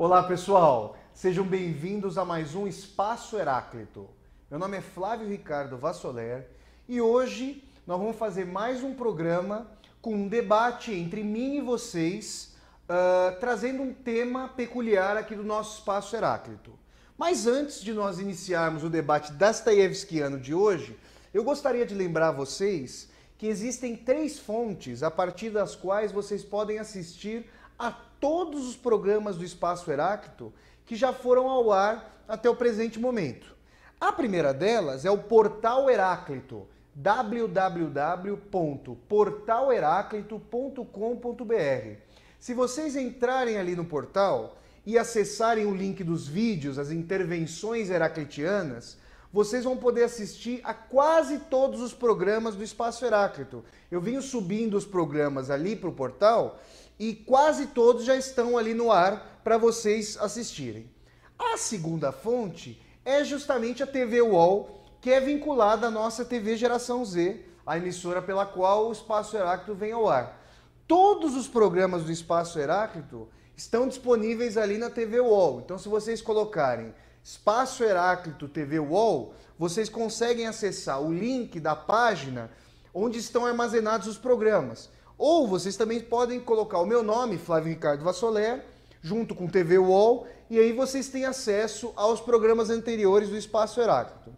Olá pessoal, sejam bem-vindos a mais um Espaço Heráclito. Meu nome é Flávio Ricardo Vassoler e hoje nós vamos fazer mais um programa com um debate entre mim e vocês, uh, trazendo um tema peculiar aqui do nosso Espaço Heráclito. Mas antes de nós iniciarmos o debate Dostoiévskiano de hoje, eu gostaria de lembrar a vocês que existem três fontes a partir das quais vocês podem assistir a todos os programas do Espaço Heráclito que já foram ao ar até o presente momento. A primeira delas é o Portal Heráclito, www.portalheráclito.com.br. Se vocês entrarem ali no portal e acessarem o link dos vídeos, as intervenções heraclitianas, vocês vão poder assistir a quase todos os programas do Espaço Heráclito. Eu venho subindo os programas ali para o portal e quase todos já estão ali no ar para vocês assistirem. A segunda fonte é justamente a TV UOL, que é vinculada à nossa TV Geração Z, a emissora pela qual o Espaço Heráclito vem ao ar. Todos os programas do Espaço Heráclito estão disponíveis ali na TV UOL. Então, se vocês colocarem Espaço Heráclito TV UOL, vocês conseguem acessar o link da página onde estão armazenados os programas. Ou vocês também podem colocar o meu nome, Flávio Ricardo Vassoler, junto com TV UOL, e aí vocês têm acesso aos programas anteriores do Espaço Heráclito.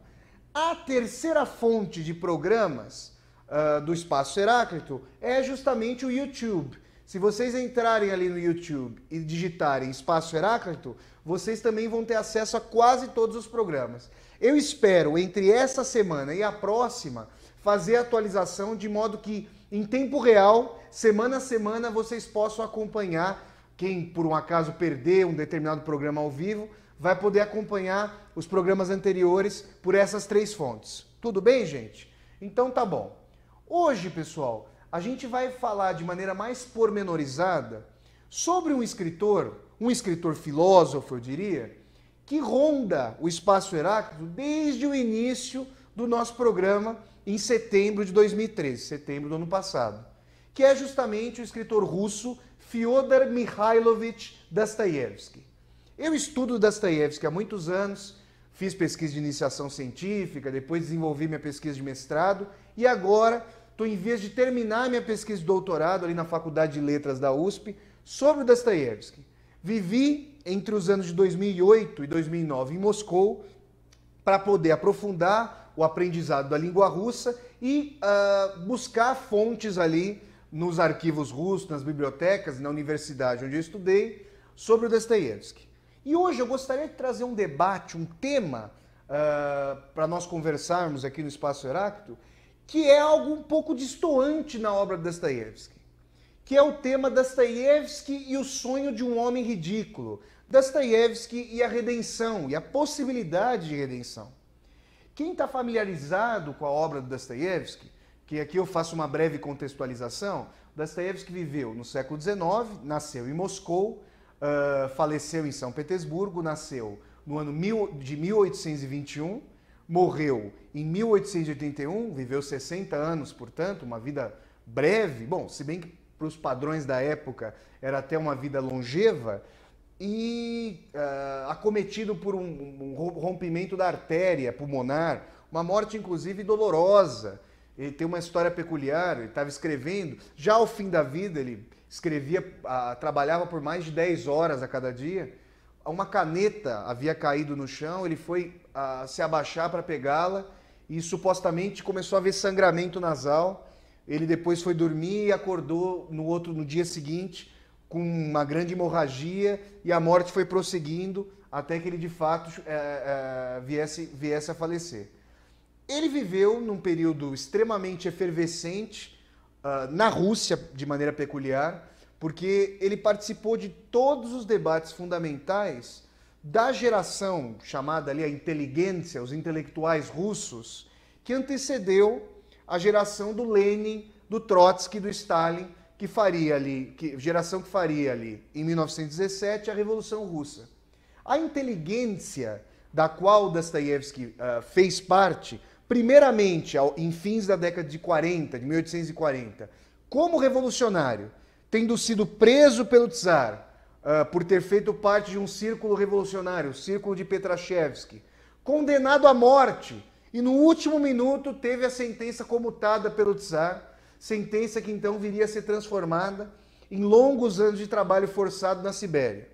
A terceira fonte de programas uh, do Espaço Heráclito é justamente o YouTube. Se vocês entrarem ali no YouTube e digitarem Espaço Heráclito, vocês também vão ter acesso a quase todos os programas. Eu espero, entre essa semana e a próxima, fazer a atualização de modo que, em tempo real, semana a semana, vocês possam acompanhar. Quem, por um acaso, perder um determinado programa ao vivo, vai poder acompanhar os programas anteriores por essas três fontes. Tudo bem, gente? Então tá bom. Hoje, pessoal, a gente vai falar de maneira mais pormenorizada sobre um escritor, um escritor filósofo, eu diria, que ronda o espaço Heráclito desde o início do nosso programa em setembro de 2013, setembro do ano passado, que é justamente o escritor russo Fyodor Mikhailovich Dostoevsky. Eu estudo Dostoevsky há muitos anos, fiz pesquisa de iniciação científica, depois desenvolvi minha pesquisa de mestrado e agora estou em vez de terminar minha pesquisa de doutorado ali na Faculdade de Letras da USP sobre Dostoiévski. Vivi entre os anos de 2008 e 2009 em Moscou para poder aprofundar o aprendizado da língua russa e uh, buscar fontes ali nos arquivos russos, nas bibliotecas, na universidade onde eu estudei, sobre o Dostoiévski. E hoje eu gostaria de trazer um debate, um tema, uh, para nós conversarmos aqui no Espaço Heráclito, que é algo um pouco distoante na obra de Dostoiévski, que é o tema Dostoiévski e o sonho de um homem ridículo, Dostoiévski e a redenção, e a possibilidade de redenção. Quem está familiarizado com a obra de Dostoiévski, que aqui eu faço uma breve contextualização, Dostoiévski viveu no século XIX, nasceu em Moscou, uh, faleceu em São Petersburgo, nasceu no ano mil, de 1821, morreu em 1881, viveu 60 anos, portanto, uma vida breve, bom, se bem que para os padrões da época era até uma vida longeva, e uh, acometido por um, um, rompimento da artéria pulmonar, uma morte inclusive dolorosa. Ele tem uma história peculiar, ele estava escrevendo, já ao fim da vida ele escrevia, uh, trabalhava por mais de 10 horas a cada dia, uma caneta havia caído no chão, ele foi uh, se abaixar para pegá-la e supostamente começou a ver sangramento nasal. Ele depois foi dormir e acordou no outro no dia seguinte com uma grande hemorragia e a morte foi prosseguindo até que ele de fato é, é, viesse, viesse a falecer. Ele viveu num período extremamente efervescente uh, na Rússia de maneira peculiar porque ele participou de todos os debates fundamentais da geração chamada ali a inteligência, os intelectuais russos, que antecedeu a geração do Lenin, do Trotsky, do Stalin, que faria ali, que, geração que faria ali em 1917 a Revolução Russa. A inteligência da qual Dostoiévski uh, fez parte, primeiramente ao, em fins da década de 40, de 1840, como revolucionário, tendo sido preso pelo czar, uh, por ter feito parte de um círculo revolucionário, o círculo de Petrashevsky, condenado à morte. E no último minuto teve a sentença comutada pelo Tsar, sentença que então viria a ser transformada em longos anos de trabalho forçado na Sibéria.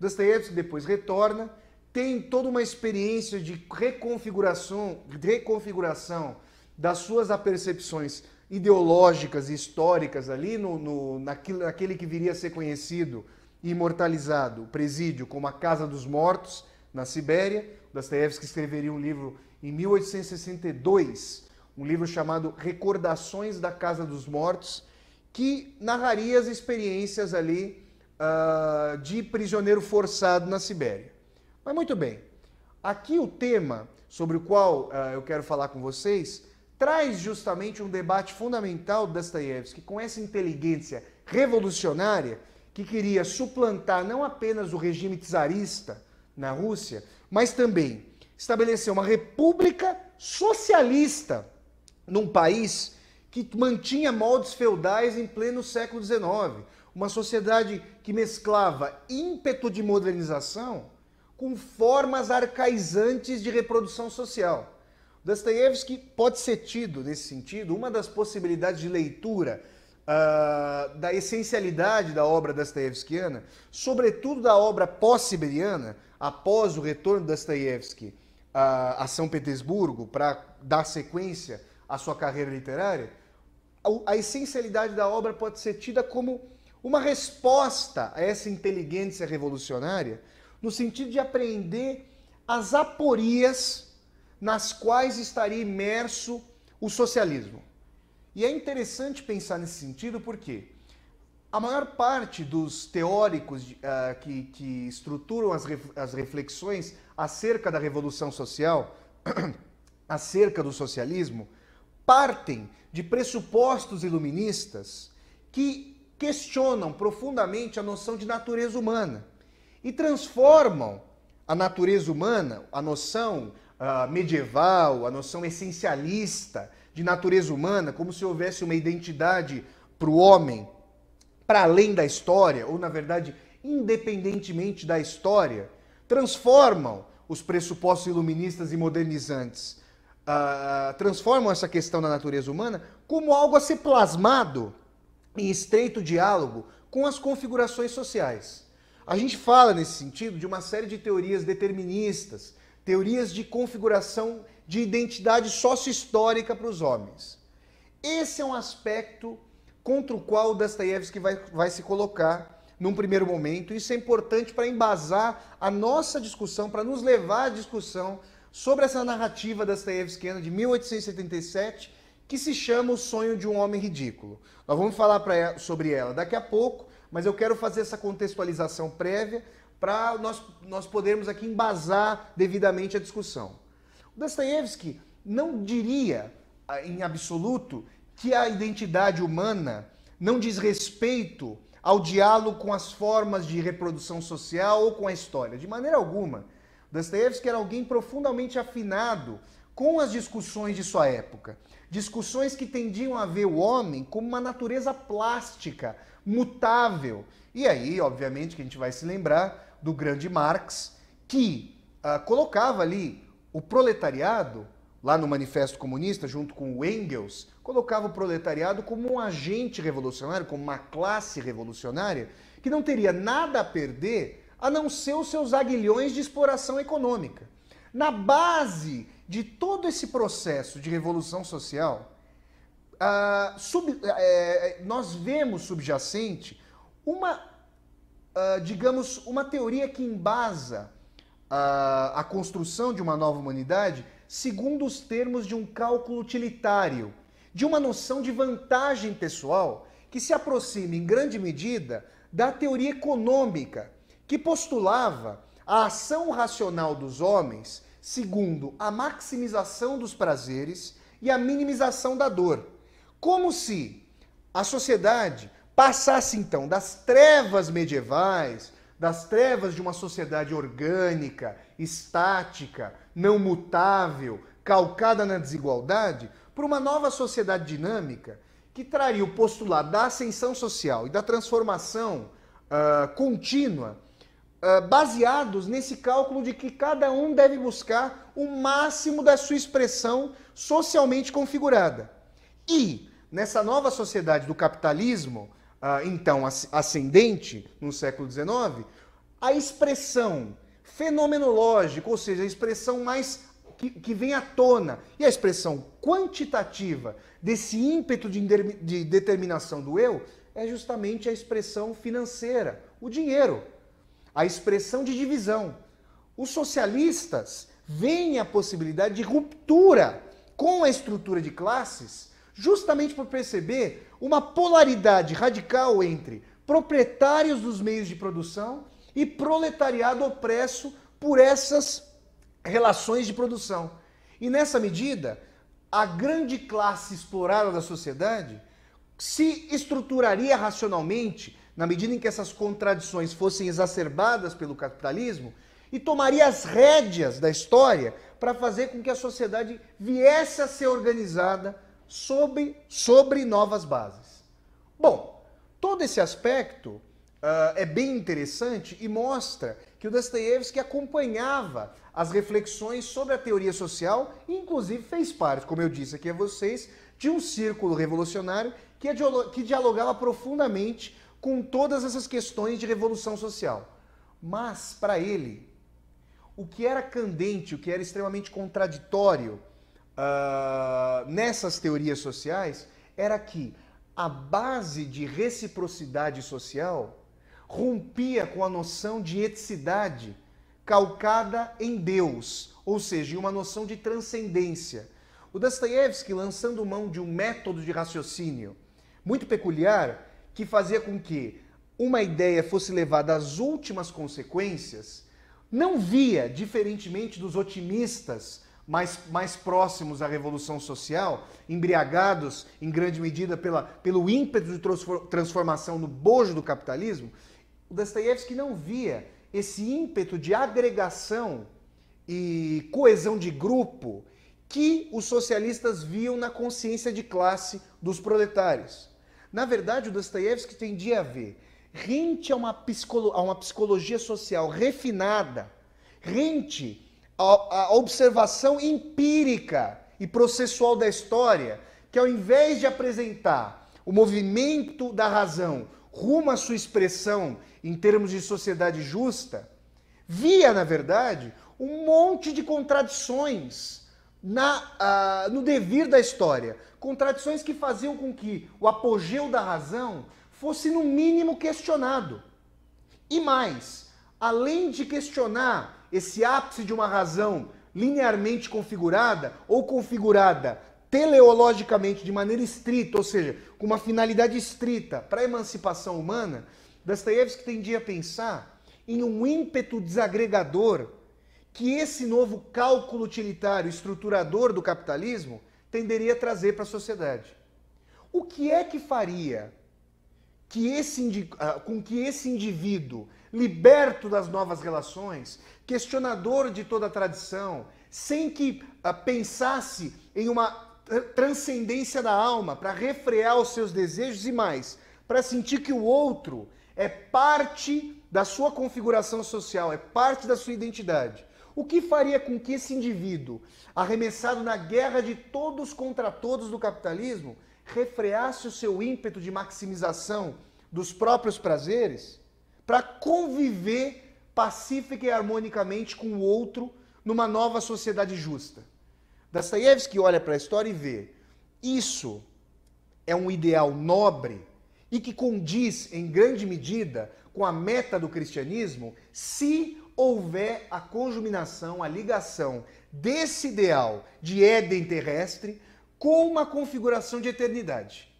Dostoiévski depois retorna, tem toda uma experiência de reconfiguração, reconfiguração das suas apercepções ideológicas e históricas ali no, no, naquilo, naquele que viria a ser conhecido e imortalizado, o presídio, como a Casa dos Mortos, na Sibéria. Dostoiévski escreveria um livro em 1862, um livro chamado Recordações da Casa dos Mortos, que narraria as experiências ali uh, de prisioneiro forçado na Sibéria. Mas muito bem, aqui o tema sobre o qual uh, eu quero falar com vocês traz justamente um debate fundamental de Dostoiévski com essa inteligência revolucionária que queria suplantar não apenas o regime czarista na Rússia, mas também estabelecer uma república socialista num país que mantinha moldes feudais em pleno século XIX. Uma sociedade que mesclava ímpeto de modernização com formas arcaizantes de reprodução social. Dostoiévski pode ser tido, nesse sentido, uma das possibilidades de leitura uh, da essencialidade da obra dostoiévskiana, sobretudo da obra pós-siberiana, após o retorno de Dostoiévski uh, a São Petersburgo para dar sequência à sua carreira literária, a, a essencialidade da obra pode ser tida como uma resposta a essa inteligência revolucionária, no sentido de apreender as aporias nas quais estaria imerso o socialismo. E é interessante pensar nesse sentido porque a maior parte dos teóricos uh, que, que, estruturam as, ref, as reflexões acerca da revolução social, acerca do socialismo, partem de pressupostos iluministas que questionam profundamente a noção de natureza humana e transformam a natureza humana, a noção uh, medieval, a noção essencialista, de natureza humana, como se houvesse uma identidade para o homem para além da história, ou na verdade, independentemente da história, transformam os pressupostos iluministas e modernizantes, uh, transformam essa questão da natureza humana como algo a ser plasmado em estreito diálogo com as configurações sociais. A gente fala nesse sentido de uma série de teorias deterministas, teorias de configuração de identidade sócio-histórica para os homens. Esse é um aspecto contra o qual Dostoiévski vai, vai se colocar num primeiro momento. Isso é importante para embasar a nossa discussão, para nos levar à discussão sobre essa narrativa dostoiévskiana de 1877, que se chama O Sonho de um Homem Ridículo. Nós vamos falar pra, sobre ela daqui a pouco, mas eu quero fazer essa contextualização prévia para nós, nós podermos aqui embasar devidamente a discussão. O Dostoiévski não diria, ah, em absoluto, que a identidade humana não diz respeito ao diálogo com as formas de reprodução social ou com a história. De maneira alguma. Dostoiévski era alguém profundamente afinado com as discussões de sua época. Discussões que tendiam a ver o homem como uma natureza plástica, mutável. E aí, obviamente, que a gente vai se lembrar do grande Marx, que uh, colocava ali o proletariado, lá no Manifesto Comunista, junto com o Engels, colocava o proletariado como um agente revolucionário, como uma classe revolucionária, que não teria nada a perder a não ser os seus aguilhões de exploração econômica. Na base de todo esse processo de revolução social, uh, sub, uh, nós vemos subjacente uma, uh, digamos, uma teoria que embasa a, a construção de uma nova humanidade segundo os termos de um cálculo utilitário, de uma noção de vantagem pessoal que se aproxima em grande medida da teoria econômica, que postulava a ação racional dos homens segundo a maximização dos prazeres e a minimização da dor. Como se a sociedade passasse então das trevas medievais, das trevas de uma sociedade orgânica, estática, não mutável, calcada na desigualdade, para uma nova sociedade dinâmica que traria o postulado da ascensão social e da transformação uh, contínua, baseados nesse cálculo de que cada um deve buscar o máximo da sua expressão socialmente configurada. E, nessa nova sociedade do capitalismo, uh, então ascendente, no século XIX, a expressão fenomenológica, ou seja, a expressão mais que, que vem à tona, e a expressão quantitativa desse ímpeto de, de determinação do eu, é justamente a expressão financeira, o dinheiro, a expressão de divisão. Os socialistas veem a possibilidade de ruptura com a estrutura de classes, justamente por perceber uma polaridade radical entre proprietários dos meios de produção e proletariado opresso por essas relações de produção. E nessa medida, a grande classe explorada da sociedade se estruturaria racionalmente na medida em que essas contradições fossem exacerbadas pelo capitalismo e tomaria as rédeas da história para fazer com que a sociedade viesse a ser organizada sobre, sobre novas bases. Bom, todo esse aspecto uh, é bem interessante e mostra que o Dostoiévski acompanhava as reflexões sobre a teoria social e, inclusive, fez parte, como eu disse aqui a vocês, de um círculo revolucionário que, que dialogava profundamente com todas essas questões de revolução social. Mas, para ele, o que era candente, o que era extremamente contraditório uh, nessas teorias sociais era que a base de reciprocidade social rompia com a noção de eticidade calcada em Deus, ou seja, em uma noção de transcendência. O Dostoiévski lançando mão de um método de raciocínio muito peculiar que fazia com que uma ideia fosse levada às últimas consequências, não via, diferentemente dos otimistas mais, mais próximos à revolução social, embriagados em grande medida pela, pelo ímpeto de transformação no bojo do capitalismo, o Dostoiévski não via esse ímpeto de agregação e coesão de grupo que os socialistas viam na consciência de classe dos proletários. Na verdade, o Dostoiévski tendia a ver rente a uma, psicolo a uma psicologia social refinada, rente a observação empírica e processual da história, que ao invés de apresentar o movimento da razão rumo à sua expressão em termos de sociedade justa, via, na verdade, um monte de contradições na, uh, no devir da história. Contradições que faziam com que o apogeu da razão fosse, no mínimo, questionado. E mais, além de questionar esse ápice de uma razão linearmente configurada ou configurada teleologicamente de maneira estrita, ou seja, com uma finalidade estrita para a emancipação humana, Dostoiévski tendia a pensar em um ímpeto desagregador que esse novo cálculo utilitário estruturador do capitalismo tenderia a trazer para a sociedade. O que é que faria que esse, ah, com que esse indivíduo, liberto das novas relações, questionador de toda a tradição, sem que uh, pensasse em uma transcendência da alma para refrear os seus desejos e mais, para sentir que o outro é parte da sua configuração social, é parte da sua identidade. O que faria com que esse indivíduo, arremessado na guerra de todos contra todos do capitalismo, refreasse o seu ímpeto de maximização dos próprios prazeres para conviver pacífica e harmonicamente com o outro numa nova sociedade justa? Dostoiévski olha para a história e vê isso é um ideal nobre e que condiz em grande medida com a meta do cristianismo se houver a conjuminação, a ligação desse ideal de Éden terrestre com uma configuração de eternidade.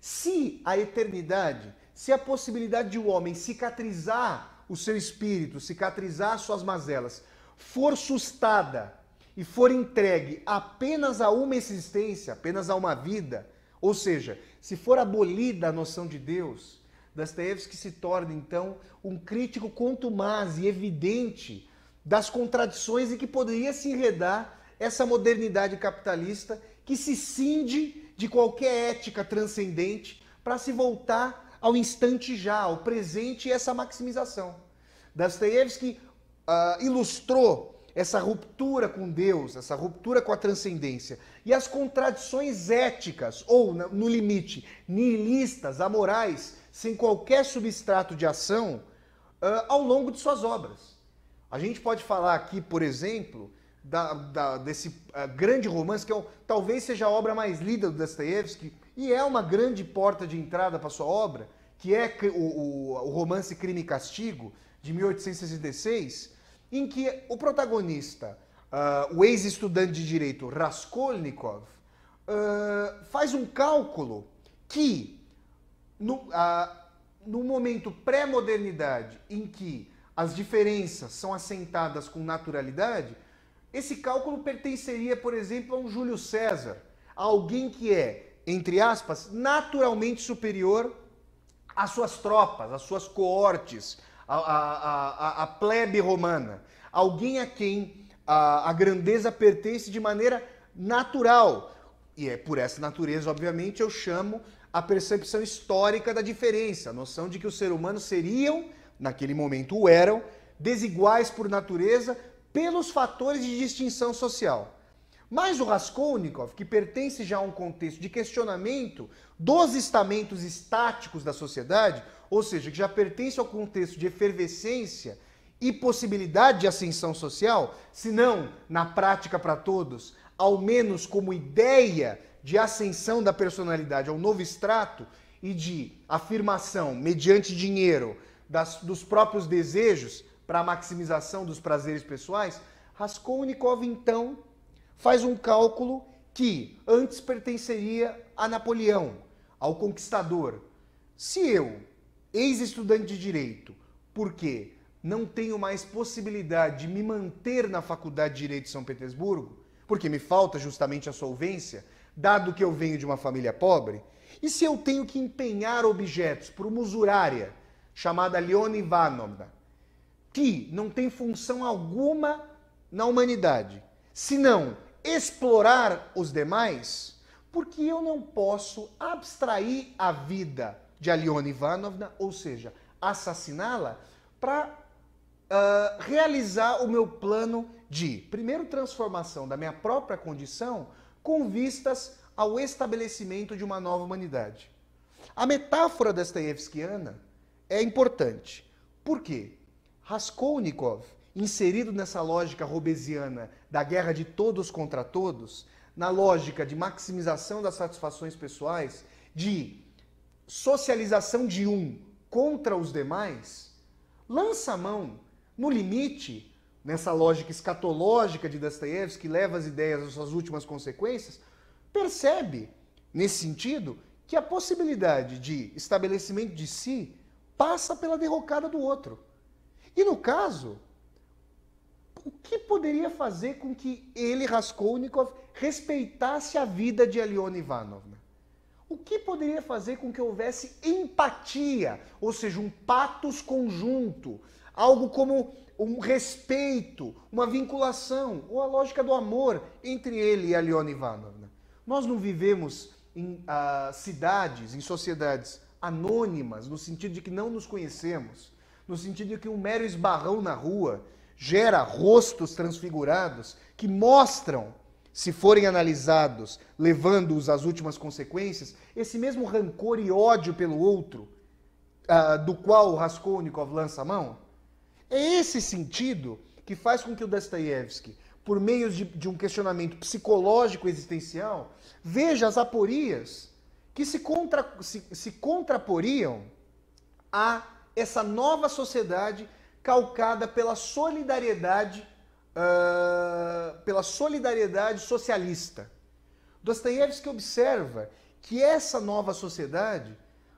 Se a eternidade, se a possibilidade de o homem cicatrizar o seu espírito, cicatrizar suas mazelas, for sustada e for entregue apenas a uma existência, apenas a uma vida, ou seja, se for abolida a noção de Deus, Dostoevsky se torna então um crítico contumaz e evidente das contradições e que poderia se enredar essa modernidade capitalista que se cinde de qualquer ética transcendente para se voltar ao instante já, ao presente e essa maximização. Dostoiévski uh, ilustrou essa ruptura com Deus, essa ruptura com a transcendência e as contradições éticas, ou, no limite, nihilistas, amorais, sem qualquer substrato de ação, uh, ao longo de suas obras. A gente pode falar aqui, por exemplo, da, da, desse uh, grande romance, que é talvez seja a obra mais lida do Dostoiévski, e é uma grande porta de entrada para sua obra, que é o, o, o romance Crime e Castigo, de 1866, em que o protagonista, uh, o ex-estudante de direito Raskolnikov, uh, faz um cálculo que, no, uh, no momento pré-modernidade, em que as diferenças são assentadas com naturalidade, esse cálculo pertenceria, por exemplo, a um Júlio César, a alguém que é, entre aspas, naturalmente superior às suas tropas, às suas coortes, a, a, a, plebe romana, alguém a quem a, a grandeza pertence de maneira natural. E é por essa natureza, obviamente, eu chamo a percepção histórica da diferença, a noção de que os seres humanos seriam, naquele momento o eram, desiguais por natureza pelos fatores de distinção social. Mas o Raskolnikov, que pertence já a um contexto de questionamento dos estamentos estáticos da sociedade, ou seja, que já pertence ao contexto de efervescência e possibilidade de ascensão social, se não na prática para todos, ao menos como ideia de ascensão da personalidade ao novo extrato e de afirmação mediante dinheiro das, dos próprios desejos para a maximização dos prazeres pessoais, Raskolnikov então faz um cálculo que antes pertenceria a Napoleão, ao conquistador. Se eu ex-estudante de direito, porque não tenho mais possibilidade de me manter na Faculdade de Direito de São Petersburgo, porque me falta justamente a solvência, dado que eu venho de uma família pobre, e se eu tenho que empenhar objetos por uma usurária chamada Leona Ivanovna, que não tem função alguma na humanidade, senão explorar os demais, porque eu não posso abstrair a vida de Aliona Ivanovna, ou seja, assassiná-la, para uh, realizar o meu plano de, primeiro, transformação da minha própria condição com vistas ao estabelecimento de uma nova humanidade. A metáfora Dostoiévskiana é importante. Por quê? Raskolnikov, inserido nessa lógica robesiana da guerra de todos contra todos, na lógica de maximização das satisfações pessoais, de socialização de um contra os demais, lança a mão, no limite, nessa lógica escatológica de Dostoiévski, que leva as ideias às suas últimas consequências, percebe, nesse sentido, que a possibilidade de estabelecimento de si passa pela derrocada do outro. E no caso, o que poderia fazer com que ele, Raskolnikov, respeitasse a vida de Aliona Ivanovna? O que poderia fazer com que houvesse empatia, ou seja, um patos conjunto, algo como um respeito, uma vinculação, ou a lógica do amor entre ele e a Leona Ivanovna? Nós não vivemos em uh, cidades, em sociedades anônimas, no sentido de que não nos conhecemos, no sentido de que um mero esbarrão na rua gera rostos transfigurados que mostram se forem analisados, levando-os às últimas consequências, esse mesmo rancor e ódio pelo outro, uh, do qual o Raskolnikov lança a mão? É esse sentido que faz com que o Dostoiévski, por meio de, de um questionamento psicológico existencial, veja as aporias que se, contra, se, se contraporiam a essa nova sociedade calcada pela solidariedade uh, pela solidariedade socialista. Dostoiévski observa que essa nova sociedade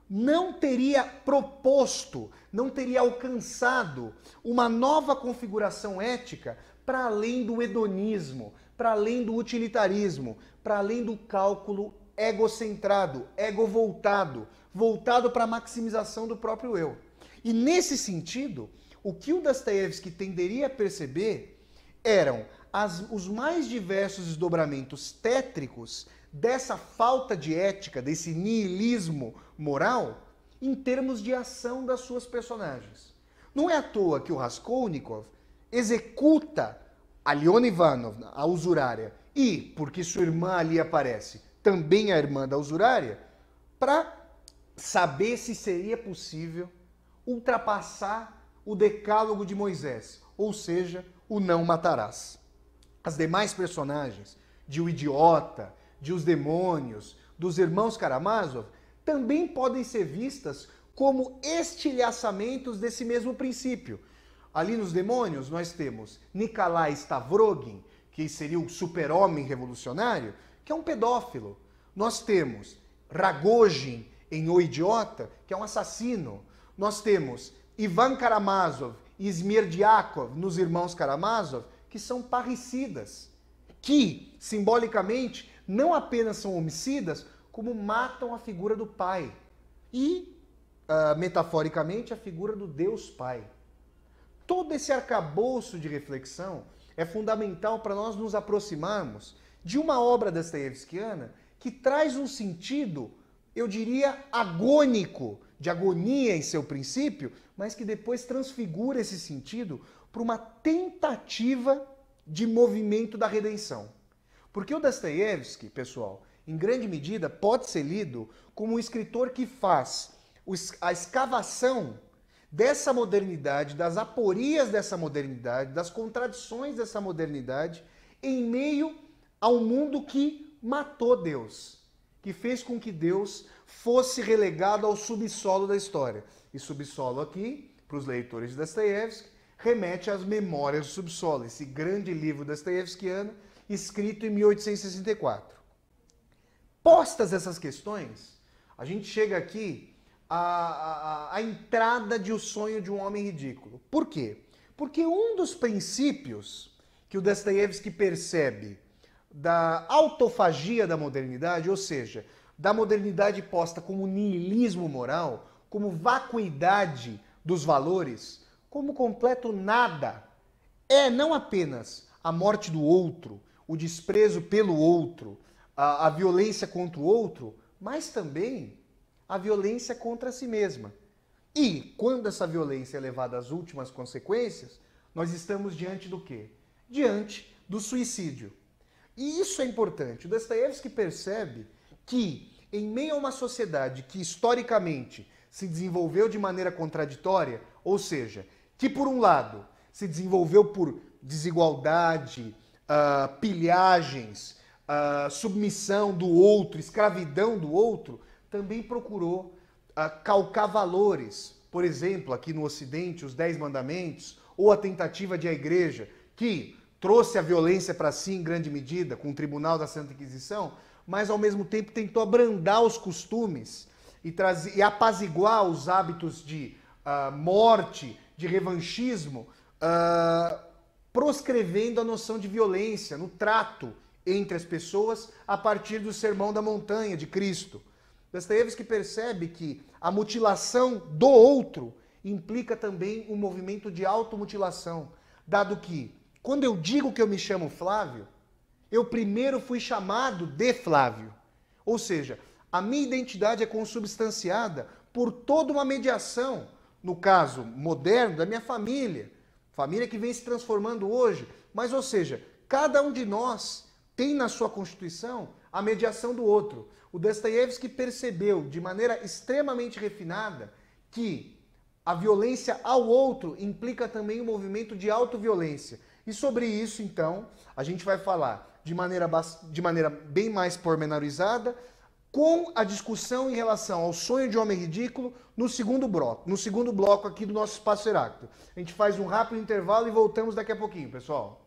não teria proposto, não teria alcançado uma nova configuração ética para além do hedonismo, para além do utilitarismo, para além do cálculo egocentrado, egovoltado, voltado para a maximização do próprio eu. E nesse sentido, o que o Dostoiévski tenderia a perceber eram as, os mais diversos desdobramentos tétricos dessa falta de ética, desse niilismo moral, em termos de ação das suas personagens. Não é à toa que o Raskolnikov executa a Leona Ivanovna, a usurária, e, porque sua irmã ali aparece, também a irmã da usurária, para saber se seria possível ultrapassar o decálogo de Moisés, ou seja, o não matarás. As demais personagens, de O Idiota, de Os Demônios, dos Irmãos Karamazov, também podem ser vistas como estilhaçamentos desse mesmo princípio. Ali nos Demônios nós temos Nikolai Stavrogin, que seria o super-homem revolucionário, que é um pedófilo. Nós temos Ragojin em O Idiota, que é um assassino. Nós temos Ivan Karamazov Smirdiakov nos Irmãos Karamazov, que são parricidas, que, simbolicamente, não apenas são homicidas, como matam a figura do pai e, uh, metaforicamente, a figura do Deus Pai. Todo esse arcabouço de reflexão é fundamental para nós nos aproximarmos de uma obra dostoievskiana que traz um sentido, eu diria, agônico, de agonia em seu princípio, mas que depois transfigura esse sentido para uma tentativa de movimento da redenção. Porque o Dostoiévski, pessoal, em grande medida pode ser lido como um escritor que faz a escavação dessa modernidade, das aporias dessa modernidade, das contradições dessa modernidade, em meio ao mundo que matou Deus, que fez com que Deus fosse relegado ao subsolo da história. E subsolo aqui, para os leitores de Dostoiévski, remete às Memórias do Subsolo, esse grande livro dostoiévskiano, escrito em 1864. Postas essas questões, a gente chega aqui à, à, à entrada de O Sonho de um Homem Ridículo. Por quê? Porque um dos princípios que o Dostoiévski percebe da autofagia da modernidade, ou seja, da modernidade posta como niilismo moral, como vacuidade dos valores, como completo nada, é não apenas a morte do outro, o desprezo pelo outro, a, a violência contra o outro, mas também a violência contra si mesma. E quando essa violência é levada às últimas consequências, nós estamos diante do quê? Diante do suicídio. E isso é importante. O Dostoiévski percebe que, em meio a uma sociedade que historicamente se desenvolveu de maneira contraditória, ou seja, que por um lado se desenvolveu por desigualdade, uh, pilhagens, uh, submissão do outro, escravidão do outro, também procurou uh, calcar valores. Por exemplo, aqui no Ocidente, os Dez Mandamentos, ou a tentativa de a igreja, que trouxe a violência para si em grande medida, com o Tribunal da Santa Inquisição, mas ao mesmo tempo tentou abrandar os costumes e, trazer, e apaziguar os hábitos de uh, morte, de revanchismo, uh, proscrevendo a noção de violência no trato entre as pessoas a partir do Sermão da Montanha de Cristo. Dostoiévski percebe que a mutilação do outro implica também um movimento de automutilação, dado que, quando eu digo que eu me chamo Flávio, eu primeiro fui chamado de Flávio. Ou seja, a minha identidade é consubstanciada por toda uma mediação, no caso moderno, da minha família, família que vem se transformando hoje. Mas, ou seja, cada um de nós tem na sua constituição a mediação do outro. O Dostoiévski percebeu de maneira extremamente refinada que a violência ao outro implica também um movimento de autoviolência. E sobre isso, então, a gente vai falar de maneira, de maneira bem mais pormenorizada, com a discussão em relação ao sonho de homem ridículo no segundo bloco, no segundo bloco aqui do nosso espaço Heráclito. A gente faz um rápido intervalo e voltamos daqui a pouquinho, pessoal.